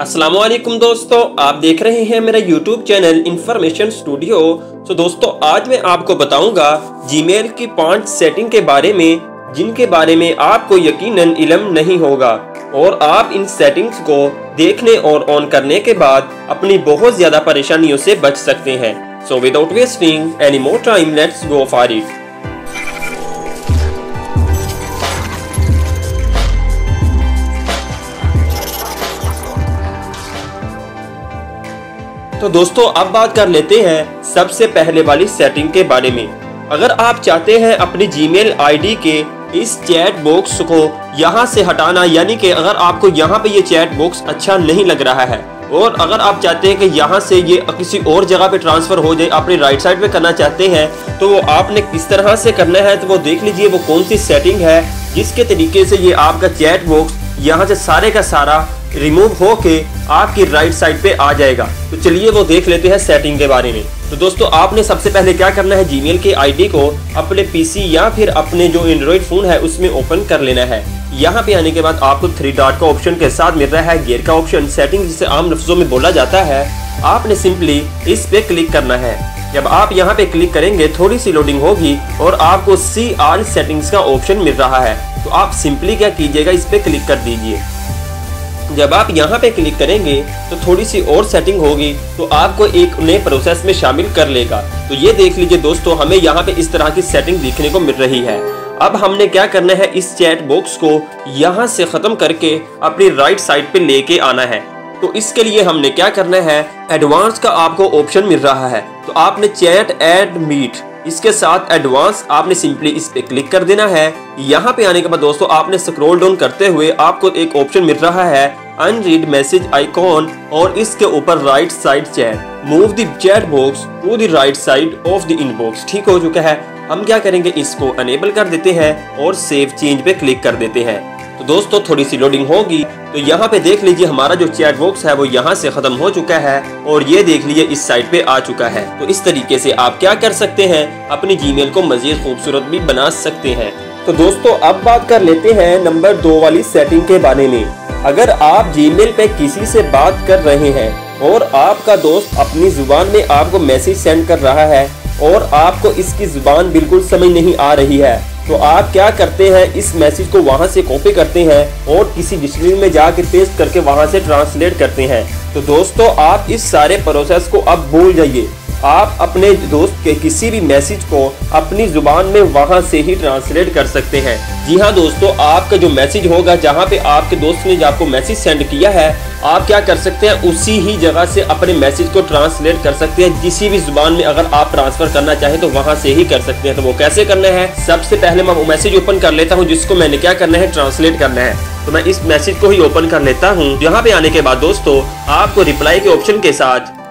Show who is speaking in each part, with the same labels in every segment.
Speaker 1: असलम दोस्तों, आप देख रहे हैं मेरा यूट्यूब चैनल इंफॉर्मेशन स्टूडियो तो दोस्तों, आज मैं आपको बताऊँगा जीमेल की पाँच सेटिंग के बारे में, जिनके बारे में आपको यकीनन इलम नहीं होगा। और आप इन सेटिंग्स को देखने और ऑन करने के बाद अपनी बहुत ज़्यादा परेशानियों से बच सकते हैं। So without wasting any more time let's go for it तो दोस्तों, अब बात कर लेते हैं सबसे पहले वाली सेटिंग के बारे में। अगर आप चाहते हैं अपनी जीमेल आईडी के इस चैट बॉक्स को यहाँ से हटाना, यानी कि अगर आपको यहाँ पे ये चैट बॉक्स अच्छा नहीं लग रहा है, और अगर आप चाहते हैं कि यहाँ से ये किसी और जगह पे ट्रांसफ़र हो जाए, अपनी राइट साइड पे करना चाहते हैं तो वो आपने किस तरह से करना है तो वो देख लीजिए वो कौन सी सेटिंग है, जिसके तरीके से ये आपका चैट बॉक्स यहाँ से सारे का सारा रिमूव होके आपकी राइट साइड पे आ जाएगा। तो चलिए वो देख लेते हैं सेटिंग के बारे में। तो दोस्तों, आपने सबसे पहले क्या करना है? जीमेल के आईडी को अपने पीसी या फिर अपने जो एंड्रॉइड फ़ोन है, उसमें ओपन कर लेना है। यहाँ पे आने के बाद आपको थ्री डॉट का ऑप्शन के साथ मिल रहा है गेयर का ऑप्शन सेटिंग जिसे आम लफ्जों में बोला जाता है, आपने सिंपली इस पे क्लिक करना है। जब आप यहाँ पे क्लिक करेंगे, थोड़ी सी लोडिंग होगी और आपको सी आर सेटिंग्स का ऑप्शन मिल रहा है। तो आप सिंपली क्या कीजिएगा, इस पे क्लिक कर दीजिए। जब आप यहाँ पे क्लिक करेंगे तो थोड़ी सी और सेटिंग होगी तो आपको एक नए प्रोसेस में शामिल कर लेगा। तो ये देख लीजिए दोस्तों, हमें यहाँ पे इस तरह की सेटिंग देखने को मिल रही है। अब हमने क्या करना है, इस चैट बॉक्स को यहाँ से खत्म करके अपनी राइट साइड पे लेके आना है। तो इसके लिए हमने क्या करना है एडवांस का आपको ऑप्शन मिल रहा है। तो आपने चैट एड मीट इसके साथ एडवांस आपने सिंपली इस पे क्लिक कर देना है। यहाँ पे आने के बाद दोस्तों, आपने स्क्रॉल डाउन करते हुए आपको एक ऑप्शन मिल रहा है अनरीड मैसेज आइकॉन और इसके ऊपर right side chat move the chat box to the right side of the inbox ठीक हो चुका है। हम क्या करेंगे? इसको अनेबल कर देते हैं और सेव चेंज पे क्लिक कर देते हैं। तो दोस्तों, थोड़ी सी लोडिंग होगी। तो यहाँ पे देख लीजिए, हमारा जो चैट बॉक्स है, वो यहाँ से खत्म हो चुका है और ये देख लीजिए, इस साइड पे आ चुका है। तो इस तरीके से आप क्या कर सकते हैं, अपनी जीमेल को मजीद खूबसूरत भी बना सकते हैं। तो दोस्तों, अब बात कर लेते हैं नंबर दो वाली सेटिंग के बारे में। अगर आप जीमेल पे किसी से बात कर रहे हैं और आपका दोस्त अपनी ज़ुबान में आपको मैसेज सेंड कर रहा है और आपको इसकी ज़ुबान बिल्कुल समझ नहीं आ रही है तो आप क्या करते हैं, इस मैसेज को वहाँ से कॉपी करते हैं और किसी डिक्शनरी में जाके पेस्ट करके वहाँ से ट्रांसलेट करते हैं। तो दोस्तों, आप इस सारे प्रोसेस को अब भूल जाइए। आप अपने दोस्त के किसी भी मैसेज को अपनी ज़ुबान में वहाँ से ही ट्रांसलेट कर सकते हैं। जी हाँ दोस्तों, आपका जो मैसेज होगा, जहाँ पे आपके दोस्त ने जो आपको मैसेज सेंड किया है, आप क्या कर सकते हैं, उसी ही जगह से अपने मैसेज को ट्रांसलेट कर सकते हैं। किसी भी ज़ुबान में अगर आप ट्रांसफ़र करना चाहें तो वहाँ से ही कर सकते हैं। तो वो कैसे करना है? सबसे पहले मैं वो मैसेज ओपन कर लेता हूँ, जिसको मैंने क्या करना है ट्रांसलेट करना है। तो मैं इस मैसेज को ही ओपन कर लेता हूँ। यहाँ पे आने के बाद दोस्तों, आपको रिप्लाई के ऑप्शन के साथ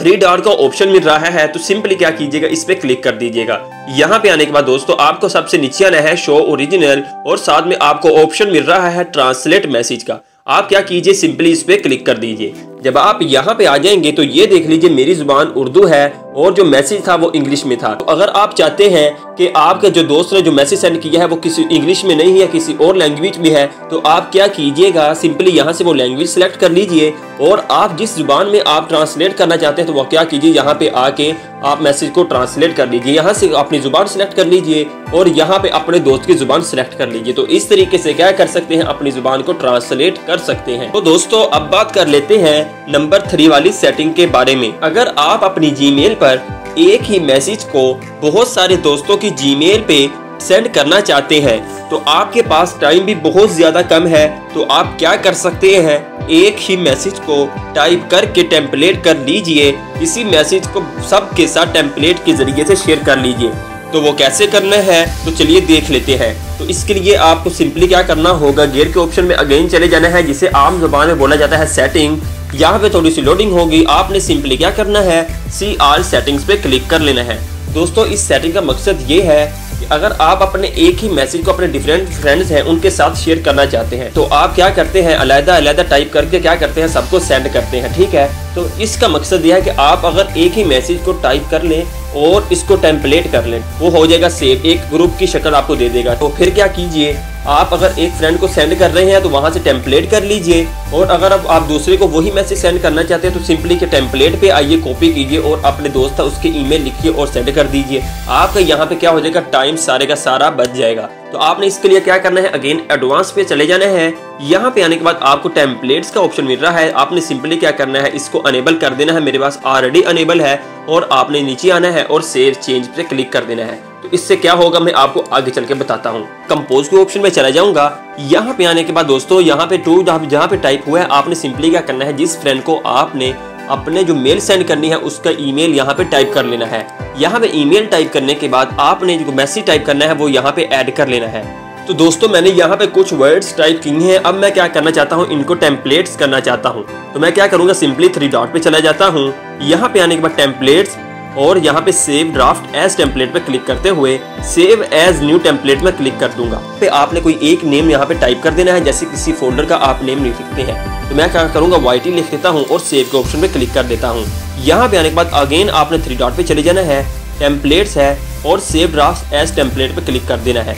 Speaker 1: थ्री डॉट का ऑप्शन मिल रहा है तो सिंपली क्या कीजिएगा, इस पे क्लिक कर दीजिएगा। यहाँ पे आने के बाद दोस्तों, आपको सबसे नीचे आना है शो ओरिजिनल और साथ में आपको ऑप्शन मिल रहा है ट्रांसलेट मैसेज का। आप क्या कीजिए सिंपली इस पे क्लिक कर दीजिए। जब आप यहाँ पे आ जाएँगे तो ये देख लीजिए, मेरी ज़ुबान उर्दू है और जो मैसेज था वो इंग्लिश में था। तो अगर आप चाहते हैं कि आपके जो दोस्त ने जो मैसेज सेंड किया है, वो किसी इंग्लिश में नहीं है, किसी और लैंग्वेज में है तो आप क्या कीजिएगा? सिंपली यहाँ से वो लैंग्वेज सेलेक्ट कर लीजिए और आप जिस ज़ुबान में आप ट्रांसलेट करना चाहते हैं तो वो क्या कीजिए? यहाँ पे आके आप मैसेज को ट्रांसलेट कर लीजिए। यहाँ से अपनी ज़ुबान सेलेक्ट कर लीजिए और यहाँ पे अपने दोस्त की ज़ुबान सेलेक्ट कर लीजिए। तो इस तरीके से क्या कर सकते हैं? अपनी ज़ुबान को ट्रांसलेट कर सकते हैं। तो दोस्तों, अब बात कर लेते हैं नंबर थ्री वाली सेटिंग के बारे में। अगर आप अपनी जीमेल पर एक ही मैसेज को बहुत सारे दोस्तों की जीमेल पे सेंड करना चाहते हैं। तो आपके पास टाइम भी बहुत ज़्यादा कम है तो आप क्या कर सकते हैं? एक ही मैसेज को टाइप करके टेम्पलेट कर लीजिए। इसी मैसेज को सबके साथ टेम्पलेट के ज़रिए से शेयर कर लीजिए। तो वो कैसे करना है? तो चलिए देख लेते हैं। तो इसके लिए आपको सिंपली क्या करना होगा? गेयर के ऑप्शन में अगेन चले जाना है, जिसे आम ज़ुबान में बोला जाता है सेटिंग यहाँ पे थोड़ी सी लोडिंग होगी। आपने सिंपली क्या करना है? सी आर सेटिंग्स पे क्लिक कर लेना है। दोस्तों, इस सेटिंग का मकसद ये है कि अगर आप अपने एक ही मैसेज को अपने डिफरेंट फ्रेंड्स हैं, उनके साथ शेयर करना चाहते हैं तो आप क्या करते हैं? अलहदा अलहदा टाइप करके क्या करते हैं? सबको सेंड करते हैं, ठीक है? तो इसका मकसद यह है कि आप अगर एक ही मैसेज को टाइप कर लें और इसको टेम्पलेट कर लें, वो हो जाएगा सेव एक ग्रुप की शक्ल आपको दे देगा। तो फिर क्या कीजिए? आप अगर एक फ्रेंड को सेंड कर रहे हैं तो वहाँ से टेम्पलेट कर लीजिए। और अगर अब आप दूसरे को वही मैसेज सेंड करना चाहते हैं तो सिंपली के टेम्पलेट पे आइए कॉपी कीजिए और अपने दोस्त उसके ईमेल लिखिए और सेंड कर दीजिए। आपका यहाँ पे क्या हो जाएगा? टाइम सारे का सारा बच जाएगा। तो आपने इसके लिए क्या करना है? अगेन एडवांस पे चले जाना है। यहाँ पे आने के बाद आपको टेम्पलेट्स का ऑप्शन मिल रहा है। आपने सिंपली क्या करना है? इसको अनेबल कर देना है। मेरे पास ऑलरेडी अनेबल है और आपने नीचे आना है और सेव चेंज पे क्लिक कर देना है। तो इससे क्या होगा, मैं आपको आगे चल के बताता हूँ। कंपोज के ऑप्शन में चला जाऊँगा। यहाँ पे आने के बाद दोस्तों, यहाँ पे टू जहाँ पे टाइप हुआ है, आपने सिंपली क्या करना है, जिस फ्रेंड को आपने अपने जो मेल सेंड करनी है, उसका ईमेल यहाँ पे टाइप कर लेना है। यहाँ पे ईमेल टाइप करने के बाद आपने जो मैसेज टाइप करना है, वो यहाँ पे ऐड कर लेना है। तो दोस्तों, मैंने यहाँ पे कुछ वर्ड्स टाइप किए हैं। अब मैं क्या करना चाहता हूँ, इनको टेम्पलेट्स करना चाहता हूँ। तो मैं क्या करूँगा सिंपली थ्री डॉट पे चला जाता हूँ। यहाँ पे आने के बाद टेम्पलेट्स और यहाँ पे सेव ड्राफ्ट एज टेम्पलेट पे क्लिक करते हुए सेव एज न्यू टेम्पलेट में क्लिक कर दूँगा। पे आपने कोई एक नेम यहाँ पे टाइप कर देना है, जैसे किसी फोल्डर का आप नेम लिख सकते हैं। तो मैं क्या करूँगा वाई लिख देता हूँ और सेव के ऑप्शन पे क्लिक कर देता हूँ। यहाँ पे आने के बाद अगेन आपने थ्री डॉट पे चले जाना है टेम्पलेट्स है और सेव ड्राफ्ट एज टेम्पलेट पे क्लिक कर देना है।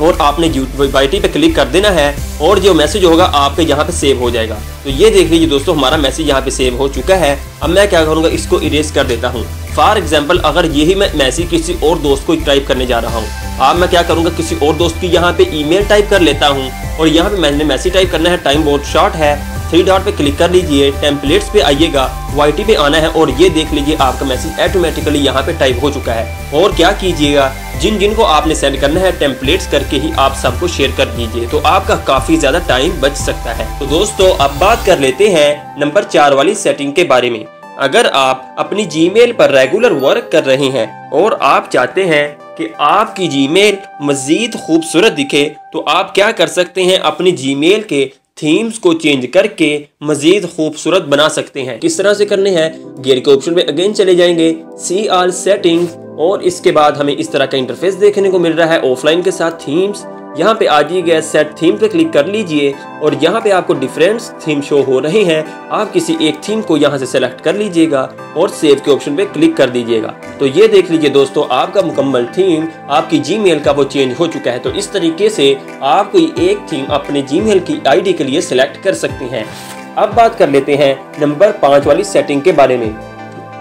Speaker 1: और आपने वाई पे क्लिक कर देना है और जो मैसेज होगा आपके यहाँ पे सेव हो जाएगा। तो ये देख लीजिए दोस्तों, हमारा मैसेज यहाँ पे सेव हो चुका है। अब मैं क्या करूँगा, इसको इरेज कर देता हूँ। फॉर एग्ज़ाम्पल अगर यही मैं मैसेज किसी और दोस्त को टाइप करने जा रहा हूँ, अब मैं क्या करूँगा, किसी और दोस्त की यहाँ पे ईमेल टाइप कर लेता हूँ और यहाँ पे मैंने मैसेज टाइप करना है टाइम बहुत शॉर्ट है। थ्री डॉट पे क्लिक कर लीजिए टेम्पलेट्स पे आइएगा वाईटी पे आना है और ये देख लीजिए, आपका मैसेज ऑटोमेटिकली यहाँ पे टाइप हो चुका है। और क्या कीजिएगा जिन जिन को आपने सेंड करना है टेम्पलेट्स करके ही आप सबको शेयर कर दीजिए। तो आपका काफ़ी ज़्यादा टाइम बच सकता है। तो दोस्तों, अब बात कर लेते हैं नंबर चार वाली सेटिंग के बारे में। अगर आप अपनी जीमेल पर रेगुलर वर्क कर रहे हैं और आप चाहते हैं कि आपकी जीमेल मजीद खूबसूरत दिखे तो आप क्या कर सकते हैं अपनी जीमेल के थीम्स को चेंज करके मजीद खूबसूरत बना सकते हैं। किस तरह से करने हैं? गियर के ऑप्शन में अगेन चले जाएँगे। सी आर सेटिंग और इसके बाद हमें इस तरह का इंटरफेस देखने को मिल रहा है। ऑफलाइन के साथ थीम्स यहाँ पे आ जाइए सेट थीम पे क्लिक कर लीजिए और यहाँ पे आपको डिफरेंट थीम शो हो रहे हैं। आप किसी एक थीम को यहाँ से सेलेक्ट कर लीजिएगा और सेव के ऑप्शन पे क्लिक कर दीजिएगा। तो ये देख लीजिए दोस्तों, आपका मुकम्मल थीम आपकी जी का वो चेंज हो चुका है। तो इस तरीके से आप कोई एक थीम अपने जी की आईडी के लिए सिलेक्ट कर सकते हैं। अब बात कर लेते हैं नंबर पाँच वाली सेटिंग के बारे में।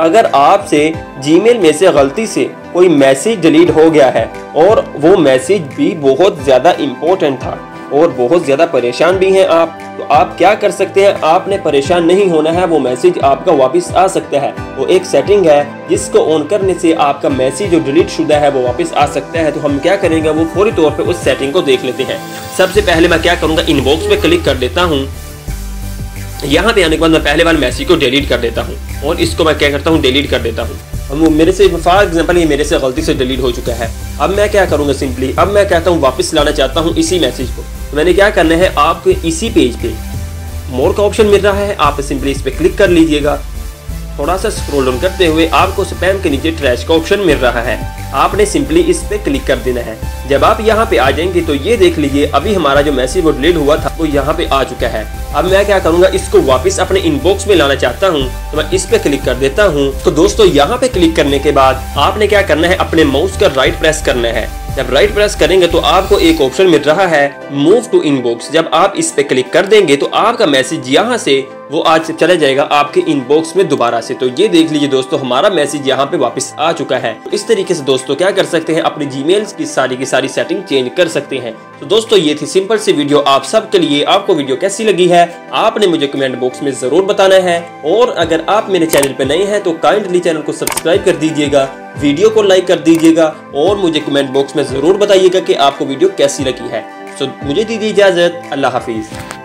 Speaker 1: अगर आपसे जीमेल में से गलती से कोई मैसेज डिलीट हो गया है, और वो मैसेज भी बहुत ज़्यादा इम्पोर्टेंट था, और बहुत ज़्यादा परेशान भी हैं आप तो आप क्या कर सकते हैं? आपने परेशान नहीं होना है, वो मैसेज आपका वापस आ सकता है। वो एक सेटिंग है जिसको ऑन करने से आपका मैसेज जो डिलीट शुदा है, वो वापस आ सकता है। तो हम क्या करेंगे, वो फौरी तौर पे उस सेटिंग को देख लेते हैं। सबसे पहले मैं क्या करूँगा इनबॉक्स पे क्लिक कर देता हूँ। यहाँ पे आने के बाद मैं पहले बार मैसेज को डिलीट कर देता हूँ। और इसको मैं क्या करता हूँ डिलीट कर देता हूँ। अब मेरे से फॉर एग्ज़ाम्पल ये मेरे से गलती से डिलीट हो चुका है। अब मैं क्या करूँगा सिंपली अब मैं कहता हूँ, वापस लाना चाहता हूँ इसी मैसेज को। तो मैंने क्या करना है आपके इसी पेज पे मोर का ऑप्शन मिल रहा है। आप सिंपली इस पर क्लिक कर लीजिएगा। थोड़ा सा स्क्रोल डाउन करते हुए आपको स्पैम के नीचे ट्रैश का ऑप्शन मिल रहा है। आपने सिंपली इस पे क्लिक कर देना है। जब आप यहाँ पे आ जाएँगे तो ये देख लीजिए, अभी हमारा जो मैसेज वो डिलीट हुआ था, वो यहाँ पे आ चुका है। अब मैं क्या करूँगा, इसको वापस अपने इनबॉक्स में लाना चाहता हूँ तो मैं इस पे क्लिक कर देता हूँ। तो दोस्तों, यहाँ पे क्लिक करने के बाद आपने क्या करना है, अपने माउस का राइट प्रेस करना है। जब राइट प्रेस करेंगे तो आपको एक ऑप्शन मिल रहा है मूव टू इनबॉक्स जब आप इस पे क्लिक कर देंगे तो आपका मैसेज यहाँ से, वो आज चला जाएगा आपके इनबॉक्स में दोबारा से। तो ये देख लीजिए दोस्तों, हमारा मैसेज यहाँ पे वापस आ चुका है। तो इस तरीके से दोस्तों क्या कर सकते हैं? अपने जी की सारी की सारी सेटिंग चेंज कर सकते हैं। तो दोस्तों, ये थी सिंपल सी वीडियो आप सब के लिए आपको वीडियो कैसी लगी है? आपने मुझे कमेंट बॉक्स में ज़रूर बताना है। और अगर आप मेरे चैनल पे नए हैं तो काइंडली चैनल को सब्सक्राइब कर दीजिएगा वीडियो को लाइक कर दीजिएगा, और मुझे कमेंट बॉक्स में ज़रूर बताइएगा कि आपको वीडियो कैसी लगी है। तो मुझे दीजिए इजाज़त। अल्लाह हाफिज़।